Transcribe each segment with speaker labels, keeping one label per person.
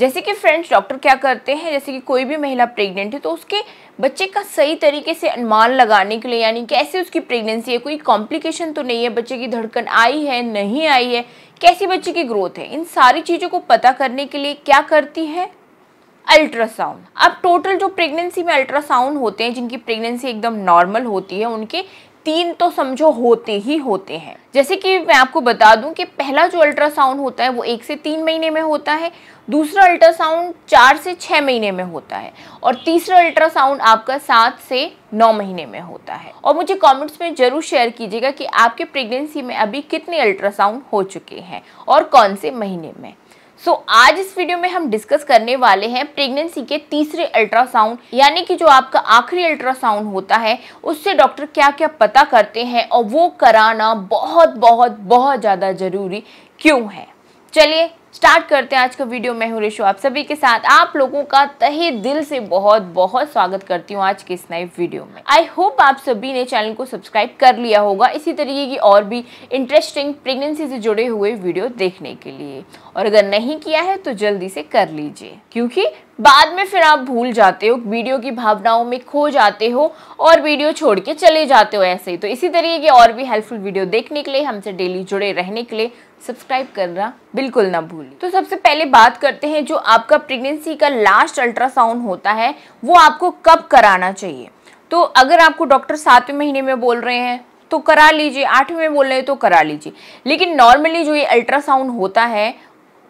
Speaker 1: जैसे कि friends, doctor क्या करते हैं, जैसे कि कोई भी महिला प्रेग्नेंट है तो उसके बच्चे का सही तरीके से अनुमान लगाने के लिए, यानी कैसे उसकी प्रेगनेंसी है, कोई कॉम्प्लिकेशन तो नहीं है बच्चे की, धड़कन आई है, नहीं आई है, कैसी बच्चे की ग्रोथ है, इन सारी चीज़ों को पता करने के लिए क्या करती है? अल्ट्रासाउंड। अब टोटल जो प्रेगनेंसी में अल्ट्रासाउंड होते हैं, जिनकी प्रेगनेंसी एकदम नॉर्मल होती है, उनके तीन तो समझो होते ही होते हैं। जैसे कि मैं आपको बता दूँ कि पहला जो अल्ट्रासाउंड होता है वो एक से तीन महीने में होता है, दूसरा अल्ट्रासाउंड चार से छः महीने में होता है और तीसरा अल्ट्रासाउंड आपका सात से नौ महीने में होता है। और मुझे कमेंट्स में ज़रूर शेयर कीजिएगा कि आपके प्रेगनेंसी में अभी कितने अल्ट्रासाउंड हो चुके हैं और कौन से महीने में। सो so, आज इस वीडियो में हम डिस्कस करने वाले हैं प्रेगनेंसी के तीसरे अल्ट्रासाउंड यानी कि जो आपका आखिरी अल्ट्रासाउंड होता है उससे डॉक्टर क्या क्या पता करते हैं और वो कराना बहुत बहुत बहुत ज़्यादा ज़रूरी क्यों है? चलिए स्टार्ट करते हैं आज का वीडियो मैं हूँ रिशो, आप सभी के साथ। आप लोगों का तहे दिल से बहुत बहुत स्वागत करती हूँ आज के इस नए वीडियो में। आई होप आप सभी ने चैनल को सब्सक्राइब कर लिया होगा इसी तरीके की और भी इंटरेस्टिंग प्रेगनेंसी से जुड़े हुए वीडियो देखने के लिए। और अगर नहीं किया है तो जल्दी से कर लीजिए। क्योंकि बाद में फिर आप भूल जाते हो वीडियो की भावनाओं में खो जाते हो और वीडियो छोड़ के चले जाते हो ऐसे ही। तो इसी तरीके की और भी हेल्पफुल वीडियो देखने के लिए, हमसे डेली जुड़े रहने के लिए सब्सक्राइब करना बिल्कुल ना भूलिए तो सबसे पहले बात करते हैं, जो आपका प्रेगनेंसी का लास्ट अल्ट्रासाउंड होता है, वो आपको कब कराना चाहिए? तो अगर आपको डॉक्टर सातवें महीने में बोल रहे हैं तो करा लीजिए, आठवें में बोल रहे हैं तो करा लीजिए। लेकिन नॉर्मली जो ये अल्ट्रासाउंड होता है,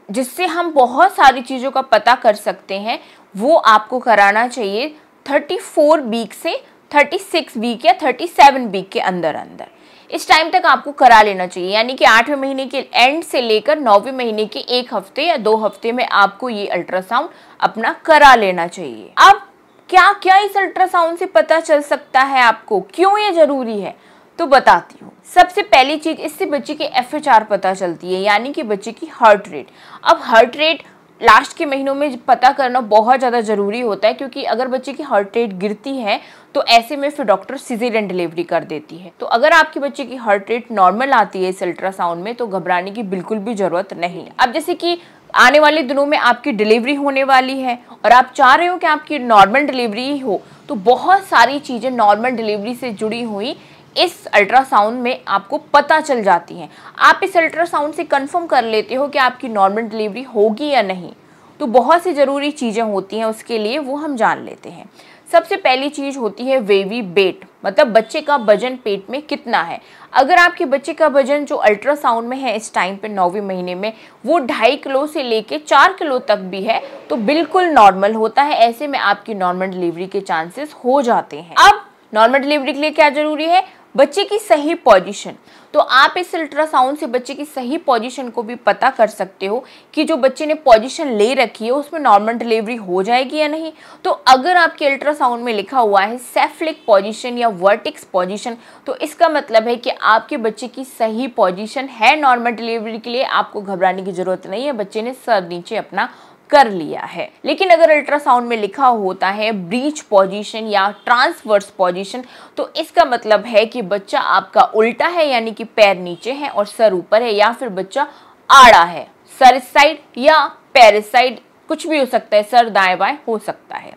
Speaker 1: जिससे हम बहुत सारी चीज़ों का पता कर सकते हैं, वो आपको कराना चाहिए थर्टी फोर वीक से, थर्टी सिक्स वीक या थर्टी सेवन वीक के अंदर अंदर इस टाइम तक आपको करा लेना चाहिए। यानी कि आठवें महीने के एंड से लेकर नौवें महीने के एक हफ़्ते या दो हफ़्ते में आपको ये अल्ट्रासाउंड अपना करा लेना चाहिए। अब क्या क्या इस अल्ट्रासाउंड से पता चल सकता है आपको? क्यों ये ज़रूरी है? तो बताती हूँ। सबसे पहली चीज़, इससे बच्चे की एफ़ पता चलती है, यानी कि बच्चे की हार्ट रेट अब हार्ट रेट लास्ट के महीनों में पता करना बहुत ज़्यादा ज़रूरी होता है, क्योंकि अगर बच्चे की हार्ट रेट गिरती है तो ऐसे में फिर डॉक्टर सीजेरियन डिलीवरी कर देती है। तो अगर आपके बच्चे की हार्ट रेट नॉर्मल आती है इस अल्ट्रासाउंड में तो घबराने की बिल्कुल भी ज़रूरत नहीं अब जैसे कि आने वाले दिनों में आपकी डिलीवरी होने वाली है, और आप चाह रहे हो कि आपकी नॉर्मल डिलीवरी हो तो बहुत सारी चीज़ें नॉर्मल डिलीवरी से जुड़ी हुई इस अल्ट्रासाउंड में आपको पता चल जाती हैं। आप इस अल्ट्रासाउंड से कंफर्म कर लेते हो कि आपकी नॉर्मल डिलीवरी होगी या नहीं। तो बहुत सी ज़रूरी चीज़ें होती हैं, उसके लिए वो हम जान लेते हैं। सबसे पहली चीज़ होती है वेवी बेट मतलब बच्चे का वज़न पेट में कितना है। अगर आपके बच्चे का वज़न जो अल्ट्रासाउंड में है इस टाइम पे, नौवीं महीने में, वो ढाई किलो से लेके चार किलो तक भी है तो बिल्कुल नॉर्मल होता है। ऐसे में आपकी नॉर्मल डिलीवरी के चांसेस हो जाते हैं। अब नॉर्मल डिलीवरी के लिए क्या ज़रूरी है? बच्चे की सही पोजीशन तो आप इस अल्ट्रासाउंड से बच्चे की सही पोजीशन को भी पता कर सकते हो कि जो बच्चे ने पोजीशन ले रखी है, उसमें नॉर्मल डिलीवरी हो जाएगी या नहीं। तो अगर आपके अल्ट्रासाउंड में लिखा हुआ है सेफ्लिक पोजीशन या वर्टिक्स पोजीशन तो इसका मतलब है कि आपके बच्चे की सही पोजीशन है नॉर्मल डिलीवरी के लिए। आपको घबराने की ज़रूरत नहीं है, बच्चे ने सर नीचे अपना कर लिया है। लेकिन अगर अल्ट्रासाउंड में लिखा होता है ब्रीच पोजीशन या ट्रांसवर्स पोजीशन तो इसका मतलब है कि बच्चा आपका उल्टा है, यानी कि पैर नीचे है और सर ऊपर है, या फिर बच्चा आड़ा है। सर साइड या पैर साइड कुछ भी हो सकता है, सर दाएँ बाएँ हो सकता है।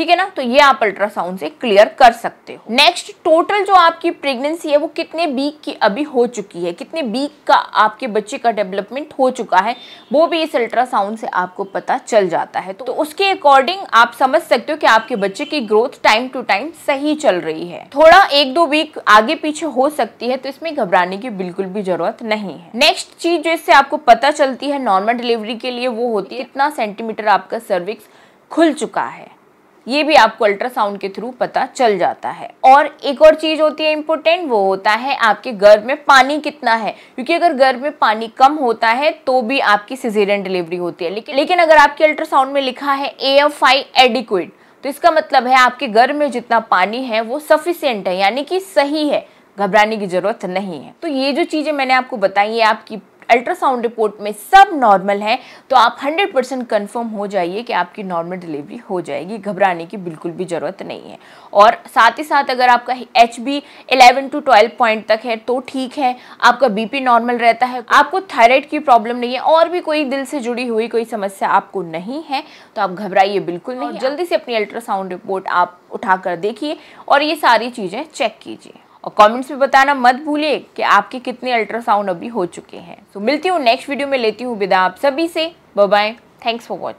Speaker 1: ठीक है ना? तो ये आप अल्ट्रासाउंड से क्लियर कर सकते हो। नेक्स्ट टोटल जो आपकी प्रेगनेंसी है, वो कितने वीक की अभी हो चुकी है? कितने वीक का आपके बच्चे का डेवलपमेंट हो चुका है? वो भी इस अल्ट्रासाउंड से आपको पता चल जाता है। तो उसके अकॉर्डिंग आप समझ सकते हो कि आपके बच्चे की ग्रोथ टाइम टू टाइम सही चल रही है। थोड़ा एक दो वीक आगे पीछे हो सकती है तो इसमें घबराने की बिल्कुल भी ज़रूरत नहीं है। नेक्स्ट चीज़ जो इससे आपको पता चलती है नॉर्मल डिलीवरी के लिए वो होती है, कितना सेंटीमीटर आपका सर्विक्स खुल चुका है। ये भी आपको अल्ट्रासाउंड के थ्रू पता चल जाता है। और एक और चीज़ होती है इम्पोर्टेंट वो होता है आपके गर्भ में पानी कितना है। क्योंकि अगर गर्भ में पानी कम होता है तो भी आपकी सिजेरियन डिलीवरी होती है। लेकिन लेकिन अगर आपके अल्ट्रासाउंड में लिखा है ए एफ़ आई एडिक्विड तो इसका मतलब है आपके गर्भ में जितना पानी है, वो सफिशियंट है, यानी कि सही है। घबराने की ज़रूरत नहीं है। तो ये जो चीज़ें मैंने आपको बताई है आपकी अल्ट्रासाउंड रिपोर्ट में सब नॉर्मल है तो आप 100 परसेंट कन्फर्म हो जाइए कि आपकी नॉर्मल डिलीवरी हो जाएगी घबराने की बिल्कुल भी ज़रूरत नहीं है। और साथ ही साथ अगर आपका H B to twelve point तक है तो ठीक है आपका बीपी नॉर्मल रहता है आपको थायराइड की प्रॉब्लम नहीं है और भी कोई दिल से जुड़ी हुई कोई समस्या आपको नहीं है तो आप घबराइए बिल्कुल नहीं। जल्दी से अपनी अल्ट्रासाउंड रिपोर्ट आप उठाकर देखिए और ये सारी चीज़ें चेक कीजिए। और कमेंट्स में बताना मत भूलिए कि आपके कितने अल्ट्रासाउंड अभी हो चुके हैं। तो मिलती हूँ नेक्स्ट वीडियो में, लेती हूँ विदा आप सभी से। Bye thanks for watching